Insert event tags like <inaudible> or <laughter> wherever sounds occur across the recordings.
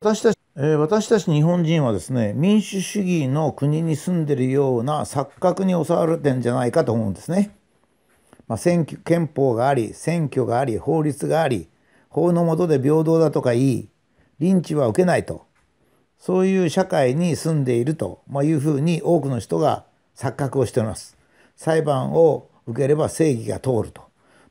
私たち、えー、私たち日本人はですね民主主義の国に住んでるような錯覚に襲われてんじゃないかと思うんですね。まあ、選挙憲法があり選挙があり法律があり法の下で平等だとか言いリンチは受けないとそういう社会に住んでいるというふうに多くの人が錯覚をしております。裁判を受ければ正義が通ると。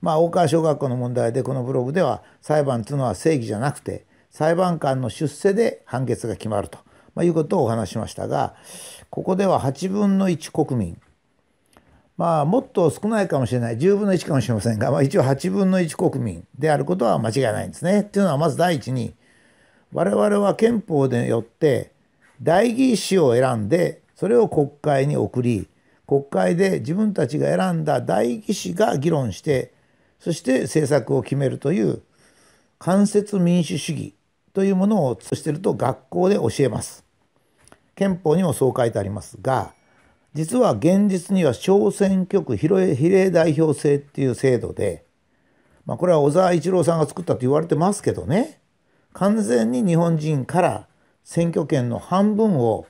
まあ大川小学校の問題でこのブログでは裁判というのは正義じゃなくて裁判官の出世で判決が決まると、まあ、いうことをお話しましたがここでは8分の1国民。まあもっと少ないかもしれない。10分の1かもしれませんが、まあ、一応8分の1国民であることは間違いないんですね。というのはまず第一に我々は憲法でよって代議士を選んでそれを国会に送り国会で自分たちが選んだ代議士が議論してそして政策を決めるという間接民主主義。というものをしていると学校で教えます。憲法にもそう書いてありますが実は現実には小選挙区比例代表制っていう制度で、まあ、これは小沢一郎さんが作ったと言われてますけどね完全に日本人から選挙権の半分を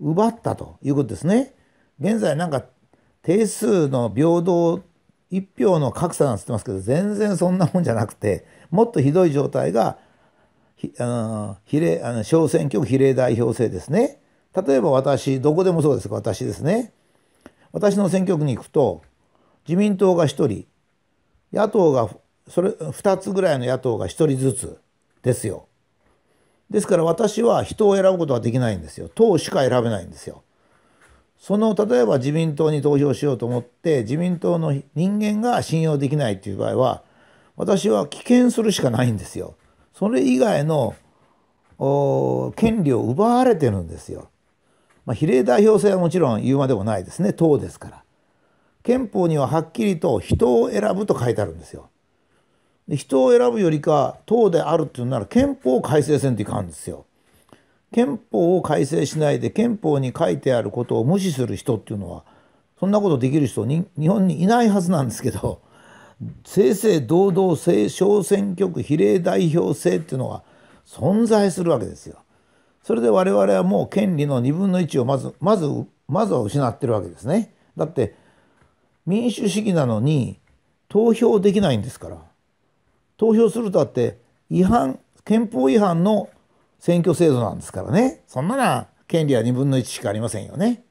奪ったということですね。現在なんか定数の平等1票の格差なんて言ってますけど全然そんなもんじゃなくてもっとひどい状態があの比例あの小選挙区比例代表制ですね。例えば私どこでもそうですが私ですね私の選挙区に行くと自民党が1人野党がそれ2つぐらいの野党が1人ずつですよ。ですから私は人を選ぶことはできないんですよ。党しか選べないんですよ。その例えば自民党に投票しようと思って自民党の人間が信用できないという場合は私は棄権するしかないんですよ。それ以外の権利を奪われてるんですよ。まあ、比例代表制はもちろん言うまでもないですね党ですから。憲法にははっきりと人を選ぶと書いてあるんですよ。で人を選ぶよりか党であるっていうなら憲法を改正せんといかんですよ。憲法を改正しないで憲法に書いてあることを無視する人っていうのはそんなことできる人に日本にいないはずなんですけど正々堂々小選挙区比例代表制っていうのは存在するわけですよ。それで我々はもう権利の2分の1をまずまずまずは失ってるわけですね。だって民主主義なのに投票できないんですから投票するとあって違反憲法違反の選挙制度なんですからねそんなな権利は2分の1しかありませんよね。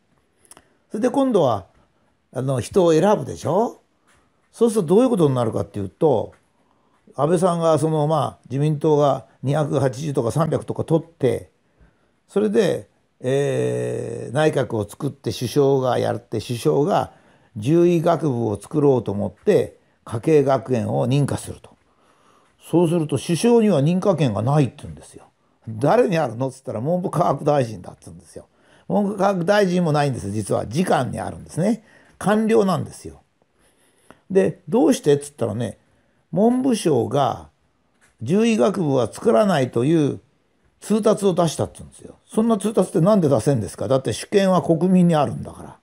それで今度はあの人を選ぶでしょそうするとどういうことになるかっていうと安倍さんがそのまあ自民党が280とか300とか取ってそれで、えー、内閣を作って首相がやって首相が獣医学部を作ろうと思って家計学園を認可するとそうすると首相には認可権がないって言うんですよ。誰にあるのっつったら文部科学大臣だっつうんですよ。文部科学大臣もないんです実は次官にあるんですね。官僚なんですよ。でどうして？っつったらね文部省が獣医学部は作らないという通達を出したって言うんですよ。そんな通達って何で出せんですか？だって主権は国民にあるんだから。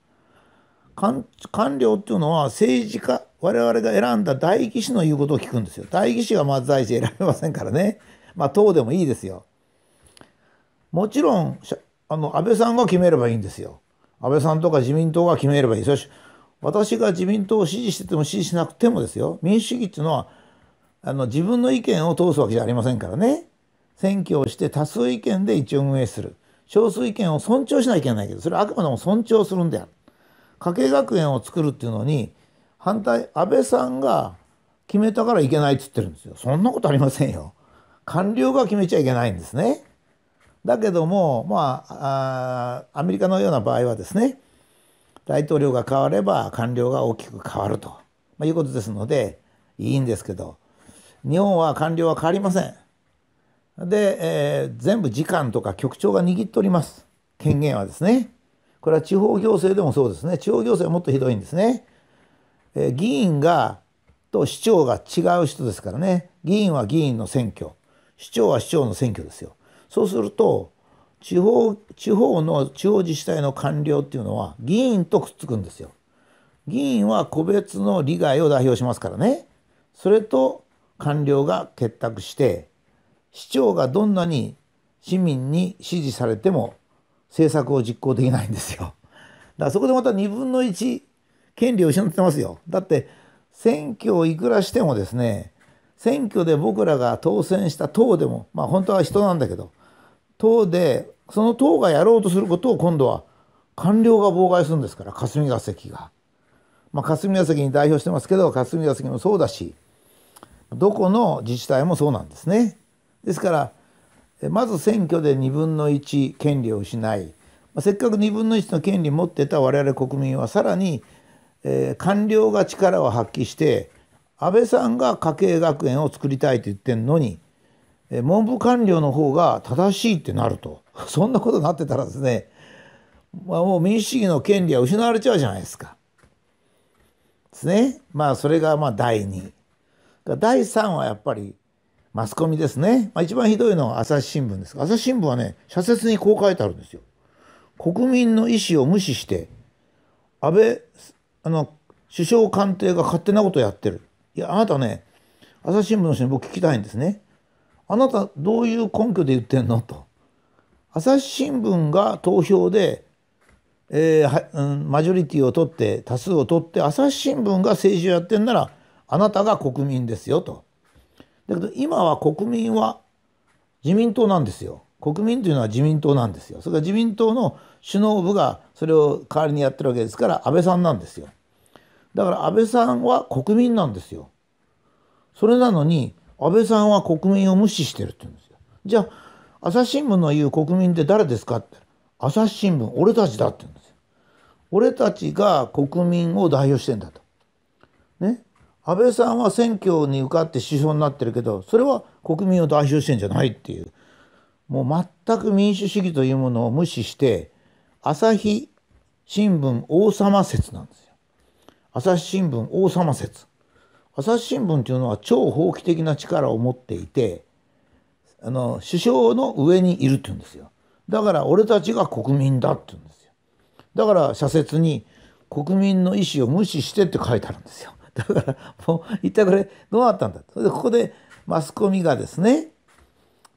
官僚っていうのは政治家我々が選んだ代議士の言うことを聞くんですよ。代議士はまず第一選べませんからね。まあ党でもいいですよ。もちろんあの安倍さんが決めればいいんですよ。安倍さんとか自民党が決めればいい。そし私が自民党を支持してても支持しなくてもですよ。民主主義っていうのはあの自分の意見を通すわけじゃありませんからね。選挙をして多数意見で一応運営する。少数意見を尊重しなきゃいけないけどそれはあくまでも尊重するんである。家計学園を作るっていうのに反対安倍さんが決めたからいけないっつってるんですよ。そんなことありませんよ。官僚が決めちゃいけないんですね。だけどもまあアメリカのような場合はですね大統領が変われば官僚が大きく変わると、まあ、いうことですのでいいんですけど日本は官僚は変わりません。で、えー、全部次官とか局長が握っております権限はですね。これは地方行政でもそうですね地方行政はもっとひどいんですね。えー、議員がと市長が違う人ですからね議員は議員の選挙市長は市長の選挙ですよ。そうすると地方地方の地方自治体の官僚っていうのは議員とくっつくんですよ。議員は個別の利害を代表しますからねそれと官僚が結託して市長がどんなに市民に支持されても政策を実行できないんですよ。だからそこでまた2分の1権利を失ってますよ。だって選挙をいくらしてもですね選挙で僕らが当選した党でもまあ本当は人なんだけど党でその党がやろうとすることを今度は官僚が妨害するんですから霞が関が。まあ、霞が関に代表してますけど霞が関もそうだしどこの自治体もそうなんですね。ですからまず選挙で2分の1権利を失いませっかく2分の1の権利持ってた我々国民はさらに、えー、官僚が力を発揮して安倍さんが家計学園を作りたいと言ってんのに、文部官僚の方が正しいってなると <laughs> そんなことになってたらですね、まあ、もう民主主義の権利は失われちゃうじゃないですか。ですね。まあそれがまあ第2。第3はやっぱりマスコミですね。まあ、一番ひどいのは朝日新聞です。朝日新聞はね、社説にこう書いてあるんですよ。国民の意思を無視して、安倍、あの、首相官邸が勝手なことをやってる。いや、あなたね、朝日新聞の人に僕聞きたいんですね。あなたどういう根拠で言ってんの？と。朝日新聞が投票で、えーうん、マジョリティを取って多数を取って朝日新聞が政治をやってんならあなたが国民ですよと。だけど今は国民は自民党なんですよ。国民というのは自民党なんですよ。それから自民党の首脳部がそれを代わりにやってるわけですから安倍さんなんですよ。だから安倍さんは国民なんですよ。それなのに安倍さんは国民を無視してるって言うんですよ。じゃあ朝日新聞の言う国民って誰ですかって朝日新聞俺たちだって言うんですよ。俺たちが国民を代表してんだと。ね。安倍さんは選挙に受かって首相になってるけどそれは国民を代表してんじゃないっていうもう全く民主主義というものを無視して朝日新聞王様説なんですよ。朝日新聞王様説。朝日新聞というのは超法規的な力を持っていてあの首相の上にいるって言うんですよ。だから俺たちが国民だって言うんですよ。だから社説に国民の意思を無視してって書いてあるんですよ。<laughs> だからもう一体これどうなったんだそれでここでマスコミがですね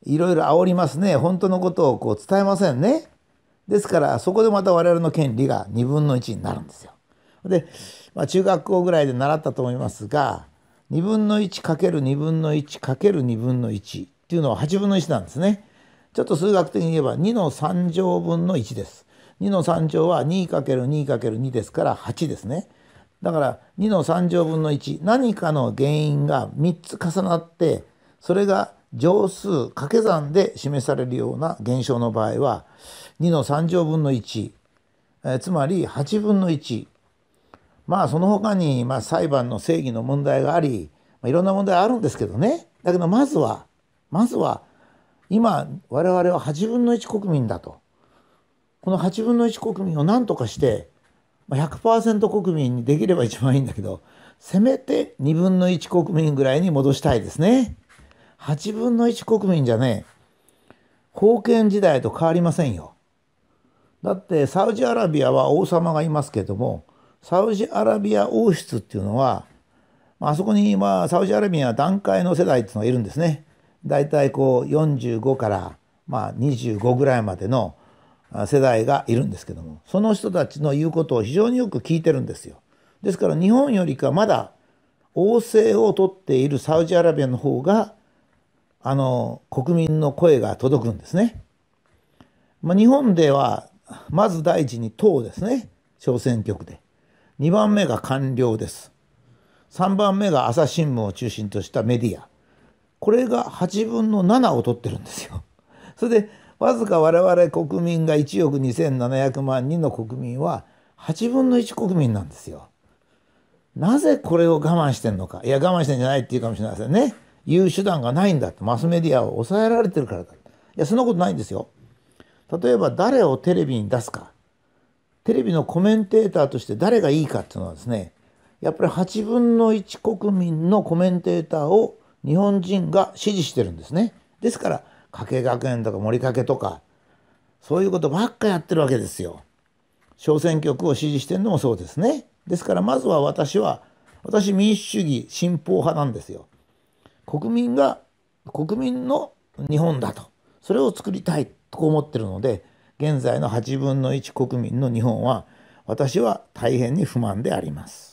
いろいろ煽りますね本当のことをこう伝えませんねですからそこでまた我々の権利が2分の1になるんですよ。で、まあ、中学校ぐらいで習ったと思いますが2分の 1×2 分の 1×2 分の1っていうのは8分の1なんですね。ちょっと数学的に言えば2の3乗分の1です。2の3乗は 2×2×2 ですから8ですね。だから2の3乗分の1何かの原因が3つ重なってそれが乗数掛け算で示されるような現象の場合は2の3乗分の1、えつまり8分の1まあその他にまあ裁判の正義の問題があり、まあ、いろんな問題あるんですけどねだけどまずはまずは今我々は8分の1国民だとこの8分の1国民を何とかして100%国民にできれば一番いいんだけどせめて2分の1国民ぐらいに戻したいですね。8分の1国民じゃね封建時代と変わりませんよ。だってサウジアラビアは王様がいますけどもサウジアラビア王室っていうのはまあそこにまあサウジアラビアは段階の世代っていうのがいるんですね。だいたいこう45からまあ25ぐらいまでの世代がいるんですけどもその人たちの言うことを非常によく聞いてるんですよ。ですから日本よりかまだ王政をとっているサウジアラビアの方があの国民の声が届くんですね。まあ、日本ではまず第一に党ですね小選挙区で2番目が官僚です3番目が朝日新聞を中心としたメディアこれが8分の7を取ってるんですよ。<laughs> それでわずか我々国民が1億2700万人の国民は8分の1国民なんですよ。なぜこれを我慢してんのかいや我慢してんじゃないって言うかもしれませんね。言う手段がないんだとマスメディアを抑えられてるからだいやそんなことないんですよ。例えば誰をテレビに出すかテレビのコメンテーターとして誰がいいかっていうのはですねやっぱり8分の1国民のコメンテーターを日本人が支持してるんですね。ですから加計学園とか森掛とかそういうことばっかやってるわけですよ。小選挙区を支持してるのもそうですね。ですからまずは私は私民主主義進歩派なんですよ。国民が国民の日本だとそれを作りたいと思ってるので現在の8分の1国民の日本は私は大変に不満であります。